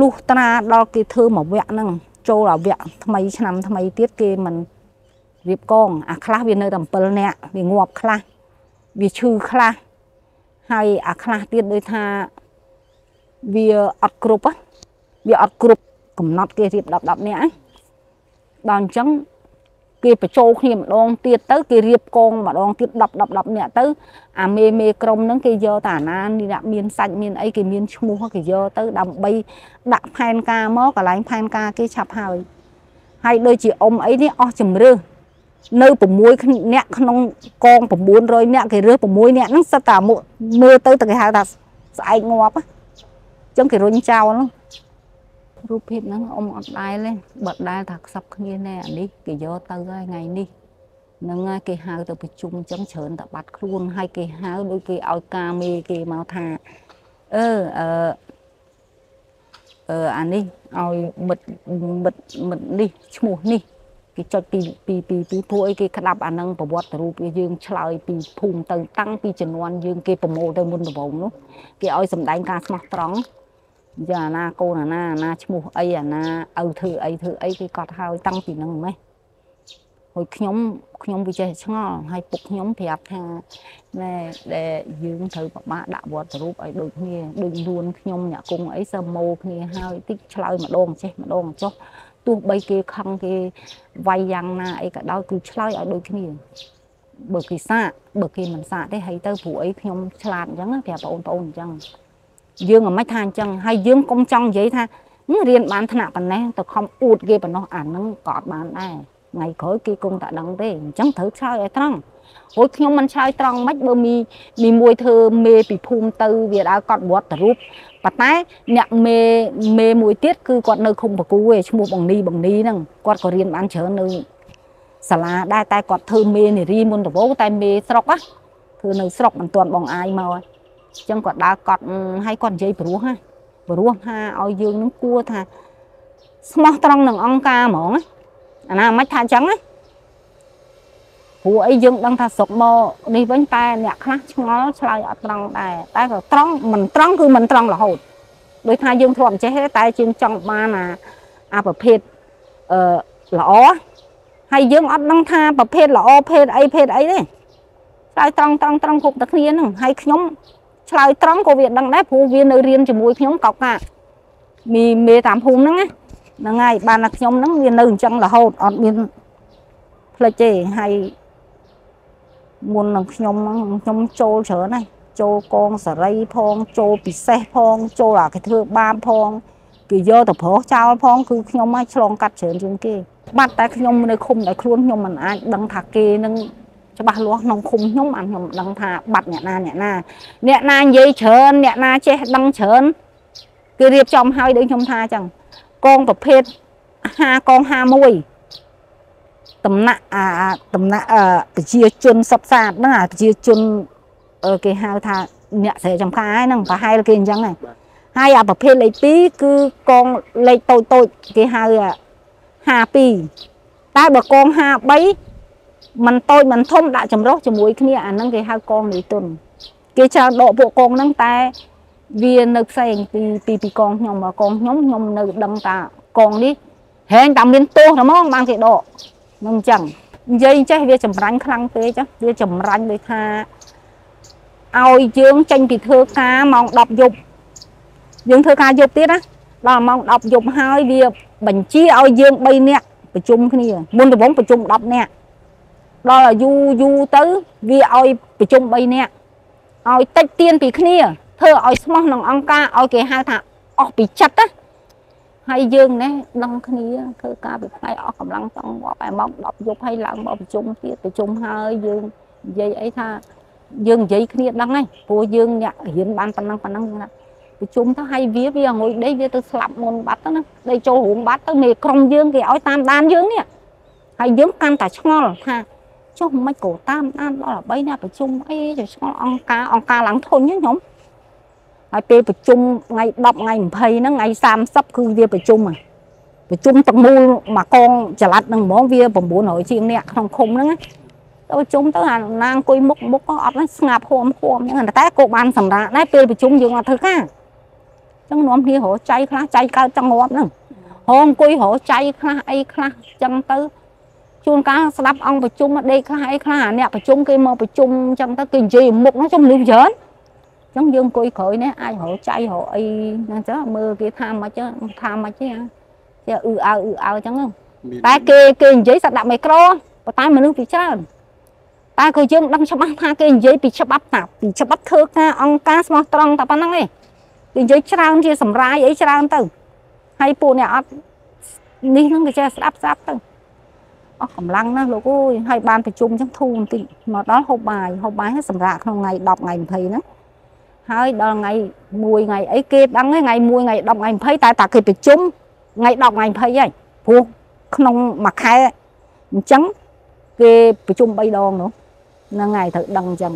លុះត្រាដល់គេធ្វើមួយវគ្គហ្នឹងចូលអាវគ្គថ្មីឆ្នាំថ្មីទៀតគេមិនរៀបកងអាខ្លះវានៅតែ7នាក់វាងាប់ខ្លះវាឈឺខ្លះហើយអាខ្លះទៀតដូចថាវាអត់គ្រប់វាអត់គ្រប់កំណត់គេរៀប10 10នាក់ដល់អញ្ចឹង គេបញ្ចូលគ្នាម្ដងទៀតទៅគេរៀបកងម្ដងទៀត10 10 10នាក់ទៅអាមេមេក្រុមហ្នឹងគេយកតាអាណានេះដាក់មានសាច់មានអីគេមានឈ្មោះគេយកទៅដើម្បីដាក់ផែនការមកកន្លែងផែនការគេឆាប់ហើយហើយដូចជាអ៊ំអីនេះអស់ជំរឿនៅ6អ្នកក្នុងកង900អ្នកគេរើស6អ្នកហ្នឹងសិតតែមើលទៅតែគេហៅថាស្អែកងាប់អញ្ចឹងគេរុញចោលហ្នឹង រូបភាពហ្នឹងអ៊ំអត់ដែលទេបើដែលថាខ្សឹបគ្នាណែអានេះគេយកទៅហើយថ្ងៃនេះហ្នឹងហើយគេហៅទៅប្រជុំអញ្ចឹងច្រើនតែបាត់ខ្លួនហើយគេហៅដូចគេឲ្យការមេគេមកថាអឺអឺអឺអានេះឲ្យមិត្តមិត្តមិត្តនេះឈ្មោះនេះគេចុចពីពីពីពីពួកអីគេក្តាប់អានឹងប្រវត្តិរូបយើងឆ្លើយពីភូមិទៅតាំងពីជំនាន់យើងគេប្រមូលទៅមុនដំបូងនោះគេឲ្យសម្ដែងការស្មោះត្រង់ ចាអាណាកូនអាណាអាណាឈ្មោះអីអាណាឪធ្វើអីធ្វើអីគេកត់ហើយតាំងពីនឹងម៉េះហើយខ្ញុំខ្ញុំវាចេះឆ្ងល់ហើយពុកខ្ញុំប្រាប់ថាណែដែលយើងត្រូវប្រមាដាក់វត្តរូបឲ្យដូចគ្នាដូចលួនខ្ញុំអ្នកគង់អីសើម៉ូគ្នាហើយតិចឆ្លើយម្ដងចេះម្ដងចុះទោះបីគេខឹងគេវាយយ៉ាងណាអីក៏ដោយគឺឆ្លើយឲ្យដូចគ្នាបើគេសាកបើគេមិនសាកទេហើយទៅព្រោះអីខ្ញុំឆ្លាតអញ្ចឹងប្រាប់បងប្អូនអញ្ចឹង យើងមិនថាអញ្ចឹងហើយយើងកុំចង់និយាយថារៀនបានថ្នាក់ប៉ុណ្ណេះទៅខំអួតគេប៉ុណ្ណោះអាហ្នឹងក៏អត់បានដែរថ្ងៃក្រោយគេគង់តែដឹងទេអញ្ចឹងត្រូវឆ្លើយឲ្យត្រង់ព្រោះខ្ញុំមិនឆ្លើយត្រង់មិនបើមីមីមួយធ្វើមេពីភូមិទៅវាដើរកត់វត្តរូបប៉ុន្តែអ្នកមេមេមួយទៀតគឺគាត់នៅឃុំបកូឯឈ្មោះបងនីបងនីហ្នឹងគាត់ក៏រៀនបានច្រើននៅសាលាដែរតែគាត់ធ្វើមេនារីមុនដំបូងតែមេស្រុកណាធ្វើនៅស្រុកមិនទាន់បងអាយមក អញ្ចឹងគាត់ដើរកត់ឲ្យគាត់និយាយព្រោះណាព្រោះថាឲ្យយើងនឹងគួរថាស្មោះត្រង់នឹងអង្គការហ្មងណាអាណាមិនថាអញ្ចឹងណាព្រោះអីយើងដឹងថាស្រុកមកនេះវិញតែអ្នកខ្លះឆ្ងល់ឆ្លើយអត់ត្រង់ដែរតែក៏ត្រង់មិនត្រង់គឺមិនត្រង់រហូតដោយថាយើងធ្លាប់ចេះទេតែជាងចង់បានអាអាប្រភេទអឺល្អហើយយើងអត់ដឹងថាប្រភេទល្អភេទអីភេទអីទេឆ្លើយត្រង់ត្រង់ត្រង់គ្រប់តែគ្នាហ្នឹងហើយខ្ញុំ ឆ្លើយត្រង់ក៏វាដឹងដែរព្រោះវានៅរៀនជាមួយខ្ញុំកោកកាមីមេតាមភូមិហ្នឹងណាហ្នឹងហើយបានតែខ្ញុំហ្នឹងវានៅអញ្ចឹងរហូតអត់មានផ្លេចទេហើយមុននឹងខ្ញុំខ្ញុំចូលច្រើនណាស់ចូលកងសេរីផងចូលពិសេសផងចូលអាគេធ្វើបាបផងគេយកទៅប្រុសចោលផងគឺខ្ញុំមកឆ្លងកាត់ច្រើនជាងគេបាត់តែខ្ញុំនៅឃុំតែខ្លួនខ្ញុំមិនអាចដឹងថាគេនឹង ច្បាស់លាស់ក្នុងឃុំខ្ញុំអាខ្ញុំដឹងថាបាត់អ្នកណាអ្នកណាអ្នកណានិយាយច្រើនអ្នកណាចេះដឹងច្រើនគេរៀបចំឲ្យដូចខ្ញុំថាអញ្ចឹងកងប្រភេទ5កង51តំណាក់អាតំណាក់ប្រជាជនសពសាទហ្នឹងអាប្រជាជនគេហៅថាអ្នកស្រែចំការហ្នឹងប្រហែលគេអញ្ចឹងហើយហើយអាប្រភេទលេខ2គឺកងលេខតូចតូចគេហៅ52តែបើកង53 มันតូចมันធំដាក់ចម្រោះជាមួយគ្នាអាហ្នឹងគេហៅកងនីទុនគេច្រើនដកពួកកងហ្នឹងតែវានៅផ្សេងពីពីពីកងខ្ញុំកងខ្ញុំខ្ញុំនៅដឹងតាកងនេះហែងតែមានទោសហ្មងបានគេដកនឹងអញ្ចឹងនិយាយចេះវាចម្រាញ់ខ្លាំងពេកចាវាចម្រាញ់ដូចថាឲ្យយើងចេញពីធ្វើការម៉ោង10យប់យើងធ្វើការយប់ទៀតណាដល់ម៉ោង10យប់ហើយវាបញ្ជាឲ្យយើង3នាក់ប្រជុំគ្នាមុនដំបូងប្រជុំ10នាក់ ដល់យូរយូរទៅវាឲ្យប្រជុំ3នាក់ឲ្យតិចទៀនពីគ្នាធ្វើឲ្យស្មោះនឹងអង្គការឲ្យគេហៅថាអស់ពីចិត្តណាហើយយើងនេះដឹងគ្នាធ្វើការពីថ្ងៃអស់កម្លាំងចង់ងាប់ឯម៉ោង10យប់ហើយឡើងមកប្រជុំទៀតប្រជុំហើយយើងនិយាយអីថាយើងនិយាយគ្នាដឹងហើយព្រោះយើងអ្នករៀនបានប៉ុណ្ណឹងប៉ុណ្ណឹងណាប្រជុំទៅហើយវាវាងុយដេកវាទៅស្លាប់មុនបាត់ទៅណាដេកចូលរួមបាត់ទៅមេក្រុមយើងគេឲ្យតាមដានយើងនេះហើយយើងកាន់តែឆ្ងល់ថា ចុះមិនក៏តាមដានដល់3ណាប្រជុំអីទៅឆ្ងល់អង្គការអង្គការឡើងធុញខ្ញុំហើយពេលប្រជុំថ្ងៃ10ថ្ងៃ20ហ្នឹងថ្ងៃ30គឺវាប្រជុំប្រជុំទាំងមូលមកកងចល័តហ្នឹងហ្មងវា900ជាងអ្នកក្នុងឃុំហ្នឹងទៅប្រជុំទៅអាណាអង្គុយមុខមុខអត់ស្ងាត់ហួមហួមហ្នឹងតែក៏បានសម្រាប់ដែរពេលប្រជុំយើងអត់ធ្វើការចឹងនាំគ្នារកចៃខ្លះចៃកើតចង់ងាប់ហ្នឹងហងអង្គុយរកចៃខ្លះអីខ្លះចឹងទៅ ជួនកាលស្ដាប់អង្គប្រជុំដេកខ្លះអីខ្លះអាអ្នកប្រជុំគេមកប្រជុំចឹងទៅគេនិយាយមុខហ្នឹងចំលឺច្រើនចឹងយើងអង្គុយក្រោយនេះអាចរកចៃរកអីហ្នឹងចឹងមើលគេថាមិនចឹងថាមិនទេចេះអ៊ឺអៅអ៊ឺអៅចឹងហ្នឹងមានតែគេគេនិយាយសត្វដាក់មីក្រូប៉ុន្តែមនុស្សពីច្រើនតែក៏យើងដឹងច្បាស់ថាគេនិយាយពីច្បាប់តាពីច្បាប់ធ្វើការអង្គការស្មោះត្រង់តែប៉ុណ្្នឹងឯងគេនិយាយច្រើនជាសម្រាយអីច្រើនទៅហើយពួកអ្នកអត់នេះហ្នឹងគេចេះស្ដាប់ស្ដាប់ទៅ អស់កម្លាំងណាស់លោកអើយហើយបានប្រជុំចឹងធូរបន្តិចមកដល់ហូបបាយហូបបាយហើយសម្រាប់ក្នុងថ្ងៃ10ថ្ងៃ20ហ្នឹងហើយដល់ថ្ងៃ1ថ្ងៃអីគេដឹងហើយថ្ងៃ1ថ្ងៃ10ថ្ងៃ20តែតាគេប្រជុំថ្ងៃ10ថ្ងៃ20ហើយព្រោះក្នុងមួយខែអញ្ចឹងគេប្រជុំ3ដងនោះហ្នឹងហើយត្រូវដឹងអញ្ចឹង